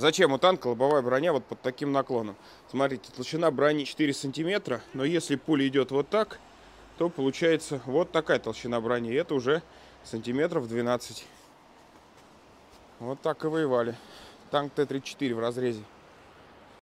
Зачем у танка лобовая броня вот под таким наклоном? Смотрите, толщина брони 4 сантиметра, но если пуля идет вот так, то получается вот такая толщина брони. И это уже сантиметров 12. Вот так и воевали. Танк Т-34 в разрезе.